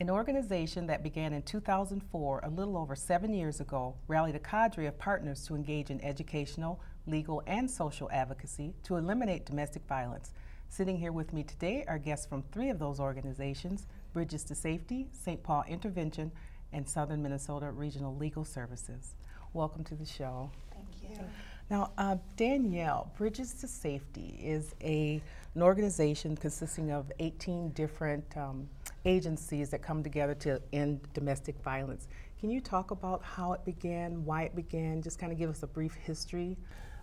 An organization that began in 2004, a little over seven years ago, rallied a cadre of partners to engage in educational, legal, and social advocacy to eliminate domestic violence. Sitting here with me today are guests from three of those organizations Bridges to Safety, St. Paul Intervention, and Southern Minnesota Regional Legal Services. Welcome to the show. Thank you. Now, uh, Danielle, Bridges to Safety is a, an organization consisting of 18 different um, agencies that come together to end domestic violence. Can you talk about how it began, why it began, just kind of give us a brief history?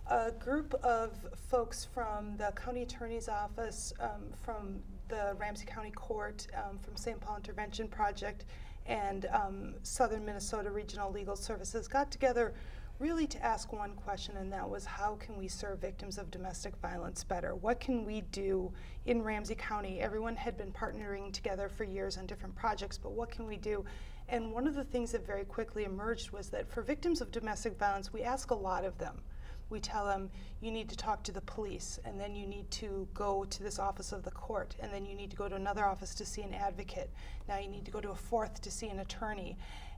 A group of folks from the county attorney's office, um, from the Ramsey County Court, um, from St. Paul Intervention Project, and um, Southern Minnesota Regional Legal Services got together really to ask one question, and that was how can we serve victims of domestic violence better? What can we do in Ramsey County? Everyone had been partnering together for years on different projects, but what can we do? And one of the things that very quickly emerged was that for victims of domestic violence, we ask a lot of them. We tell them, you need to talk to the police, and then you need to go to this office of the court, and then you need to go to another office to see an advocate. Now you need to go to a fourth to see an attorney.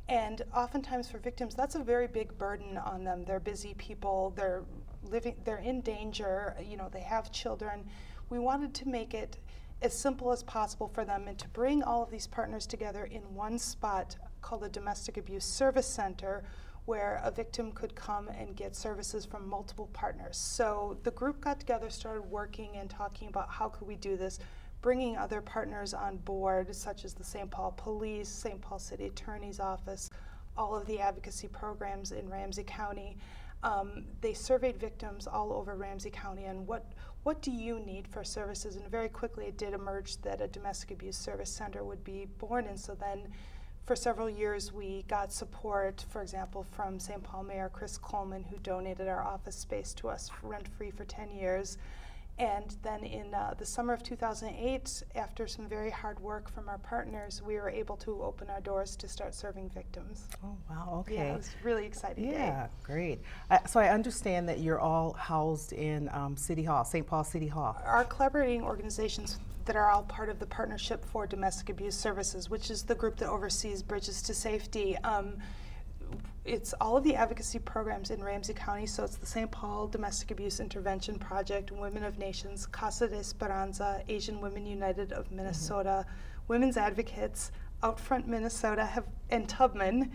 And oftentimes for victims, that's a very big burden on them. They're busy people, they're living, they're in danger, you know, they have children. We wanted to make it as simple as possible for them and to bring all of these partners together in one spot called a Domestic Abuse Service Center where a victim could come and get services from multiple partners. So the group got together, started working and talking about how could we do this bringing other partners on board, such as the St. Paul Police, St. Paul City Attorney's Office, all of the advocacy programs in Ramsey County. Um, they surveyed victims all over Ramsey County and what what do you need for services? And very quickly it did emerge that a domestic abuse service center would be born. And so then for several years we got support, for example, from St. Paul Mayor Chris Coleman, who donated our office space to us rent free for 10 years. And then in uh, the summer of 2008, after some very hard work from our partners, we were able to open our doors to start serving victims. Oh, wow, okay. Yeah, it was really exciting Yeah, day. great. Uh, so I understand that you're all housed in um, City Hall, St. Paul City Hall. Our collaborating organizations that are all part of the Partnership for Domestic Abuse Services, which is the group that oversees Bridges to Safety. Um, it's all of the advocacy programs in Ramsey County. So it's the St. Paul Domestic Abuse Intervention Project, Women of Nations, Casa de Esperanza, Asian Women United of mm-hmm. Minnesota, mm-hmm. Women's Advocates, Outfront Minnesota, have, and Tubman.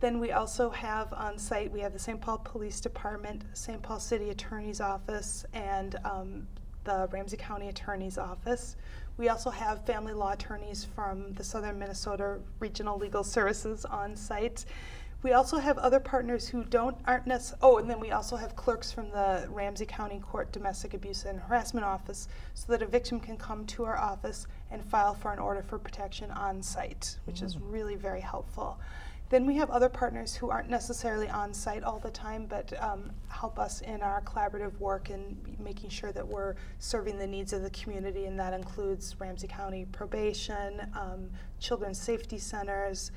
Then we also have on site, we have the St. Paul Police Department, St. Paul City Attorney's Office, and um, the Ramsey County Attorney's Office. We also have family law attorneys from the Southern Minnesota Regional Legal Services on site. We also have other partners who don't aren't necessarily. Oh, and then we also have clerks from the Ramsey County Court Domestic Abuse and Harassment Office, so that a victim can come to our office and file for an order for protection on site, which mm. is really very helpful. Then we have other partners who aren't necessarily on site all the time, but um, help us in our collaborative work and making sure that we're serving the needs of the community, and that includes Ramsey County Probation, um, Children's Safety Centers.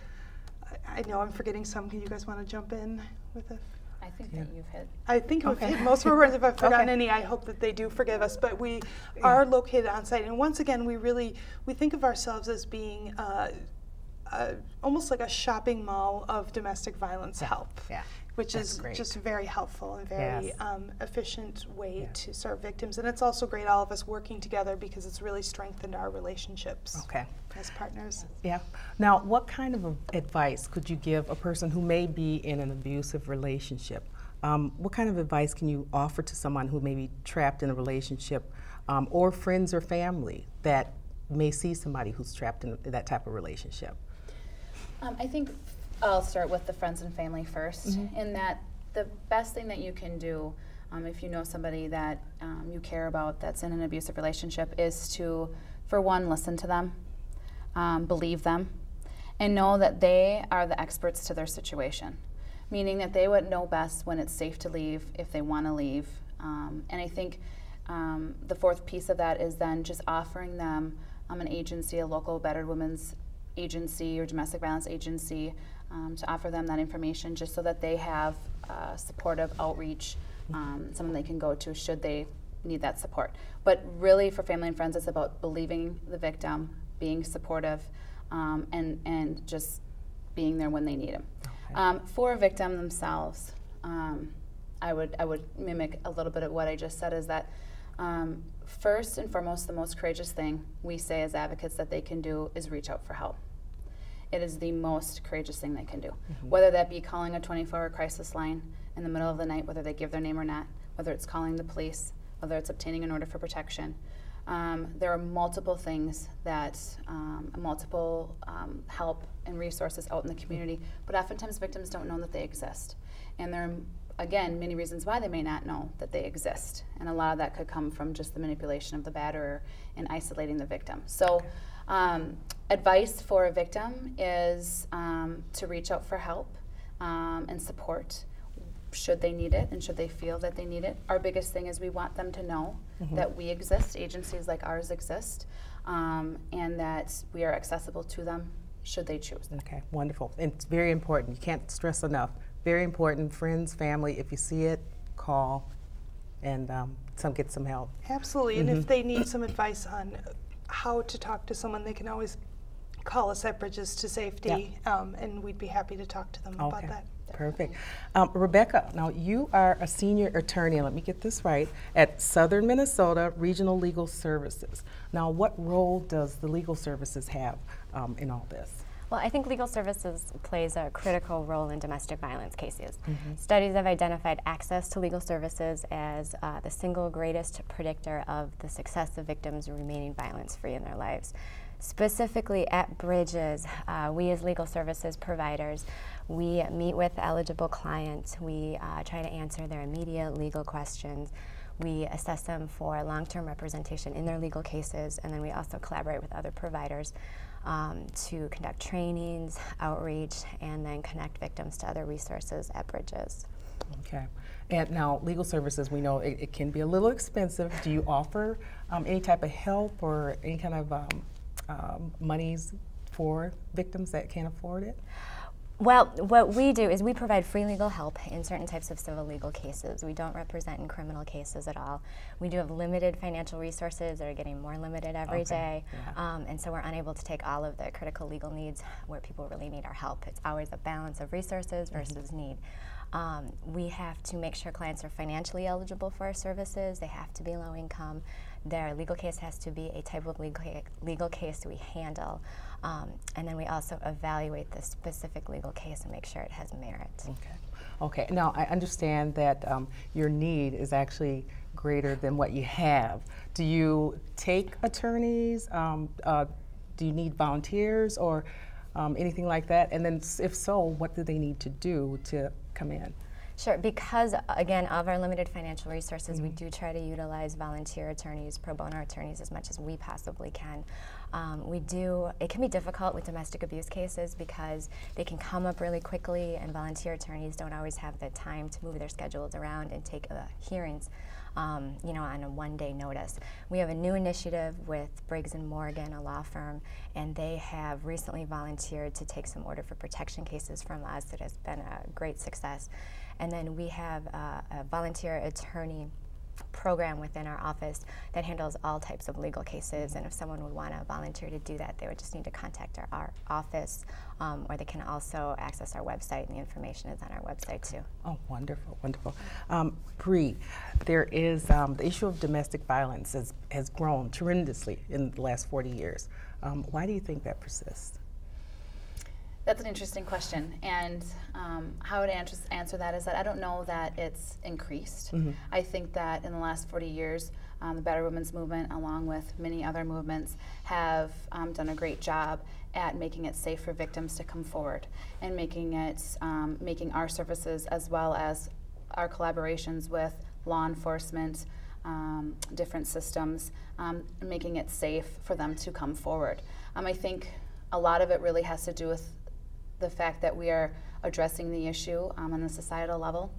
I know I'm forgetting some. Can you guys want to jump in with a? I think yeah. that you've hit. I think okay. we've hit most of our words. If I've forgotten okay. any, I hope that they do forgive us. But we yeah. are located on site, and once again, we really we think of ourselves as being uh, uh, almost like a shopping mall of domestic violence help. Yeah which That's is great. just very helpful and very yes. um, efficient way yeah. to serve victims. And it's also great all of us working together because it's really strengthened our relationships. Okay. As partners. Yeah. Now, what kind of advice could you give a person who may be in an abusive relationship? Um, what kind of advice can you offer to someone who may be trapped in a relationship um, or friends or family that may see somebody who's trapped in that type of relationship? Um, I think I'll start with the friends and family 1st mm-hmm. in that the best thing that you can do um, if you know somebody that um, you care about that's in an abusive relationship is to, for one, listen to them, um, believe them, and know that they are the experts to their situation, meaning that they would know best when it's safe to leave if they want to leave. Um, and I think um, the fourth piece of that is then just offering them um, an agency, a local battered women's agency or domestic violence agency um, to offer them that information just so that they have uh, supportive outreach, um, someone they can go to should they need that support. But really, for family and friends, it's about believing the victim, being supportive, um, and, and just being there when they need them. Okay. Um, for a victim themselves, um, I would I would mimic a little bit of what I just said. Is that um, first and foremost, the most courageous thing we say as advocates that they can do is reach out for help. It is the most courageous thing they can do, Mm-hmm. whether that be calling a 24-hour crisis line in the middle of the night, whether they give their name or not, whether it's calling the police, whether it's obtaining an order for protection. Um, there are multiple things that um, multiple um, help and resources out in the community, but oftentimes victims don't know that they exist. And there are, again, many reasons why they may not know that they exist. And a lot of that could come from just the manipulation of the batterer and isolating the victim. So, um, advice for a victim is um, to reach out for help um, and support should they need it and should they feel that they need it. Our biggest thing is we want them to know that we exist, agencies like ours exist, um, and that we are accessible to them should they choose. Okay, wonderful. And it's very important. You can't stress enough. Very important. Friends, family, if you see it, call and um, some get some help. Absolutely, and if they need some advice on how to talk to someone, they can always call us at Bridges to Safety, um, and we'd be happy to talk to them about that. perfect. Um, Rebecca, now you are a senior attorney, let me get this right, at Southern Minnesota Regional Legal Services. Now, what role does the legal services have um, in all this? Well, I think legal services plays a critical role in domestic violence cases. Studies have identified access to legal services as uh, the single greatest predictor of the success of victims remaining violence free in their lives. Specifically at Bridges, uh, we as legal services providers, we meet with eligible clients. We uh, try to answer their immediate legal questions. We assess them for long term representation in their legal cases, and then we also collaborate with other providers um, to conduct trainings, outreach, and then connect victims to other resources at Bridges. Okay. And now, legal services, we know it, it can be a little expensive. Do you offer um, any type of help or any kind of um, um, monies for victims that can't afford it? Well, what we do is we provide free legal help in certain types of civil legal cases. We don't represent in criminal cases at all. We do have limited financial resources that are getting more limited every Okay, day, yeah. um, and so we're unable to take all of the critical legal needs where people really need our help. It's always a balance of resources versus need. Um, we have to make sure clients are financially eligible for our services. They have to be low income. Their legal case has to be a type of legal, ca- legal case we handle. Um, and then we also evaluate the specific legal case and make sure it has merit. Okay. Okay. Now, I understand that um, your need is actually greater than what you have. Do you take attorneys? Um, uh, do you need volunteers or um, anything like that? And then, if so, what do they need to do to come in? Sure, because again, of our limited financial resources, we do try to utilize volunteer attorneys, pro bono attorneys as much as we possibly can. Um, we do, it can be difficult with domestic abuse cases because they can come up really quickly, and volunteer attorneys don't always have the time to move their schedules around and take uh, hearings. Um, you know, on a one-day notice. We have a new initiative with Briggs and Morgan, a law firm, and they have recently volunteered to take some order for protection cases from us. It has been a great success. And then we have uh, a volunteer attorney program within our office that handles all types of legal cases. And if someone would want to volunteer to do that, they would just need to contact our, our office, um, or they can also access our website, and the information is on our website too. Oh, wonderful, wonderful. Um, Bree, there is um, the issue of domestic violence has, has grown tremendously in the last 40 years. Um, why do you think that persists? That's an interesting question, and um, how I would answer, answer that is that I don't know that it's increased. I think that in the last 40 years, um, the Battered Women's Movement, along with many other movements, have um, done a great job at making it safe for victims to come forward and making it, um, making our services as well as our collaborations with law enforcement, um, different systems, um, making it safe for them to come forward. Um, I think a lot of it really has to do with the fact that we are addressing the issue um, on the societal level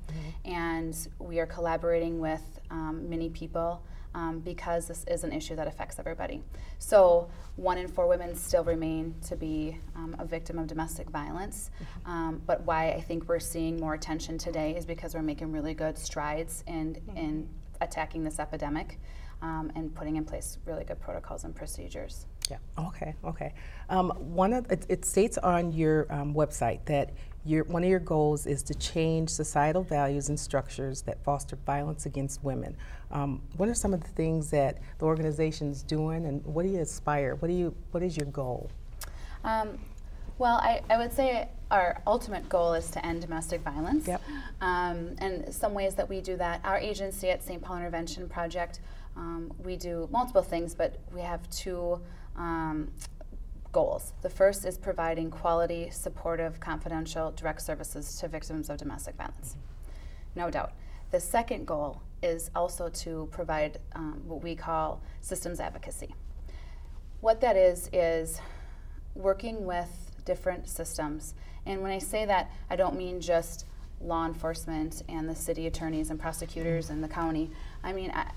and we are collaborating with um, many people um, because this is an issue that affects everybody. So, one in four women still remain to be um, a victim of domestic violence. Um, but why I think we're seeing more attention today is because we're making really good strides in, in attacking this epidemic um, and putting in place really good protocols and procedures. Yeah. Okay. Okay. Um, one of it, it, states on your um, website that your one of your goals is to change societal values and structures that foster violence against women. Um, what are some of the things that the organization is doing, and what do you aspire? What do you What is your goal? Um, well, I, I would say our ultimate goal is to end domestic violence. Yep. Um, and some ways that we do that, our agency at St. Paul Intervention Project, um, we do multiple things, but we have two um, goals. The first is providing quality, supportive, confidential, direct services to victims of domestic violence. No doubt. The second goal is also to provide um, what we call systems advocacy. What that is, is working with different systems. And when I say that, I don't mean just law enforcement and the city attorneys and prosecutors and the county. I mean, I,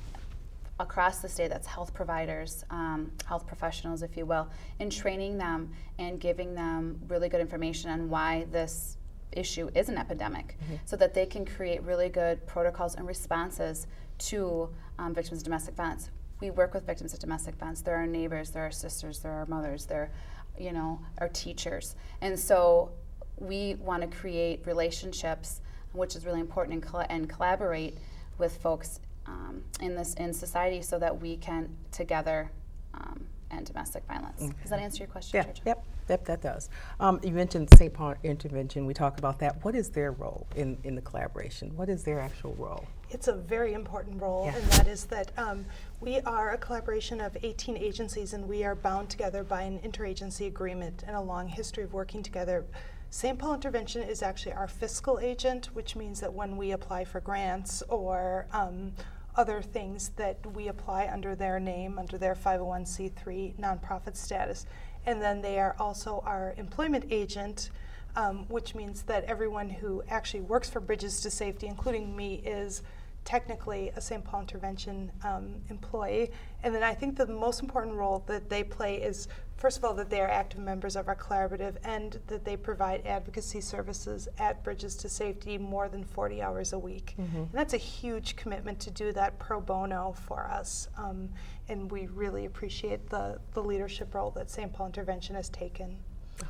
across the state that's health providers, um, health professionals, if you will, in training them and giving them really good information on why this issue is an epidemic mm-hmm. so that they can create really good protocols and responses to um, victims of domestic violence. We work with victims of domestic violence. They're our neighbors, they're our sisters, they're our mothers, they're, you know, our teachers. And so we want to create relationships, which is really important, and, col- and collaborate with folks um, in this in society so that we can together um, end domestic violence. Okay. Does that answer your question, yeah, Georgia? Yep, yep, that does. Um, you mentioned St. Paul Intervention. We talked about that. What is their role in, in the collaboration? What is their actual role? It's a very important role, yeah. and that is that um, we are a collaboration of 18 agencies, and we are bound together by an interagency agreement and a long history of working together. St. Paul Intervention is actually our fiscal agent, which means that when we apply for grants or um, other things that we apply under their name, under their 501c3 nonprofit status. And then they are also our employment agent, um, which means that everyone who actually works for Bridges to Safety, including me, is technically a St. Paul Intervention um, employee. And then I think the most important role that they play is, first of all, that they are active members of our collaborative and that they provide advocacy services at Bridges to Safety more than 40 hours a week. Mm-hmm. And that's a huge commitment to do that pro bono for us. Um, and we really appreciate the, the leadership role that St. Paul Intervention has taken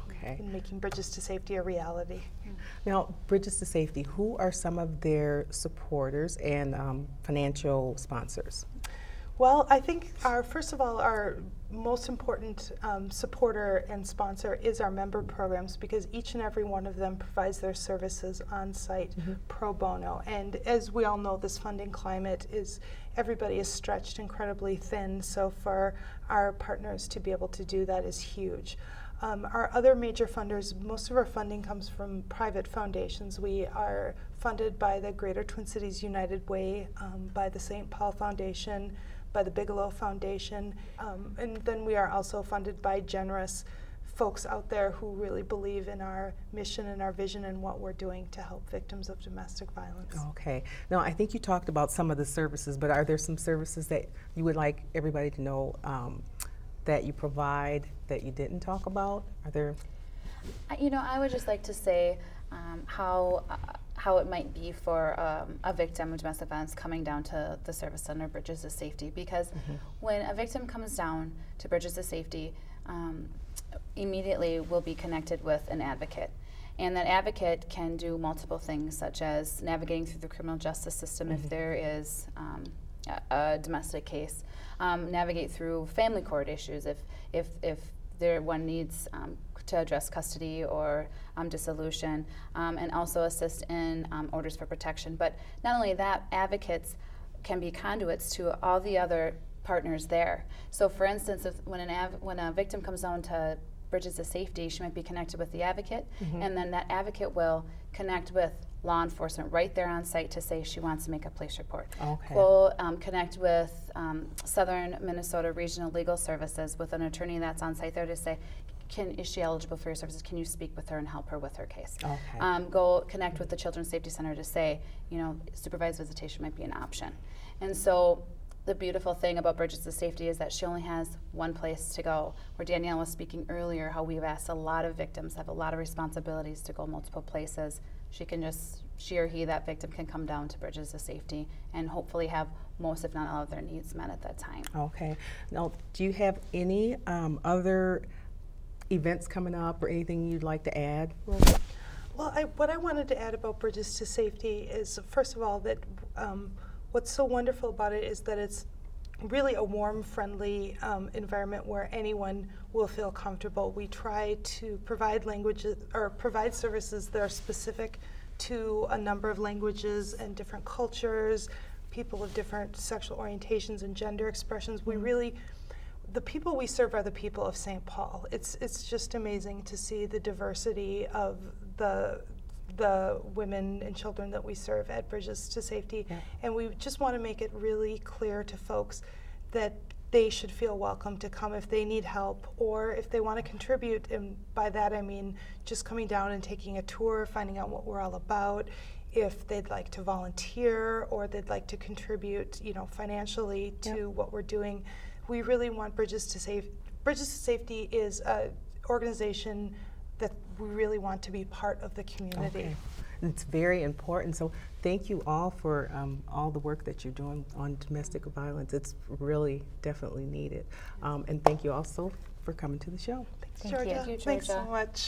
okay. in making Bridges to Safety a reality. Now, Bridges to Safety, who are some of their supporters and um, financial sponsors? Well, I think our first of all, our most important um, supporter and sponsor is our member programs because each and every one of them provides their services on site mm-hmm. pro bono. And as we all know, this funding climate is everybody is stretched incredibly thin. So for our partners to be able to do that is huge. Um, our other major funders, most of our funding comes from private foundations. We are funded by the Greater Twin Cities United Way, um, by the St. Paul Foundation, by the Bigelow Foundation, um, and then we are also funded by generous folks out there who really believe in our mission and our vision and what we're doing to help victims of domestic violence. Okay. Now, I think you talked about some of the services, but are there some services that you would like everybody to know um, that you provide that you didn't talk about? Are there? You know, I would just like to say um, how. Uh, how it might be for um, a victim of domestic violence coming down to the service center Bridges of Safety because mm-hmm. when a victim comes down to Bridges of Safety, um, immediately will be connected with an advocate. And that advocate can do multiple things, such as navigating through the criminal justice system mm-hmm. if there is um, a, domestic case, um, navigate through family court issues if, if, if there one needs um, to address custody or um, dissolution, um, and also assist in um, orders for protection. But not only that, advocates can be conduits to all the other partners there. So, for instance, if when an when a victim comes down to Bridges of Safety, she might be connected with the advocate, mm-hmm. and then that advocate will connect with law enforcement right there on site to say she wants to make a police report. Okay. We'll um, connect with um, Southern Minnesota Regional Legal Services with an attorney that's on site there to say, can is she eligible for your services? Can you speak with her and help her with her case? Okay. Um, go connect with the Children's Safety Center to say, you know, supervised visitation might be an option. And so the beautiful thing about Bridges to Safety is that she only has one place to go. Where Danielle was speaking earlier, how we've asked a lot of victims have a lot of responsibilities to go multiple places. She can just, she or he, that victim can come down to Bridges to Safety and hopefully have most, if not all, of their needs met at that time. Okay. Now, do you have any um, other events coming up or anything you'd like to add? Well, I, what I wanted to add about Bridges to Safety is, first of all, that um, what's so wonderful about it is that it's really a warm, friendly um, environment where anyone will feel comfortable. We try to provide languages or provide services that are specific to a number of languages and different cultures, people of different sexual orientations and gender expressions. We really the people we serve are the people of St. Paul. It's it's just amazing to see the diversity of the the women and children that we serve at Bridges to Safety, Yeah. and we just want to make it really clear to folks that they should feel welcome to come if they need help or if they want to contribute. And by that I mean just coming down and taking a tour, finding out what we're all about. If they'd like to volunteer or they'd like to contribute, you know, financially to Yep. what we're doing, we really want Bridges to Safe. Bridges to Safety is an organization that we really want to be part of the community. Okay. It's very important. So thank you all for um, all the work that you're doing on domestic violence. It's really definitely needed. Um, and thank you also for coming to the show. Thanks, Thank you. Georgia. Thank you, Thanks so much.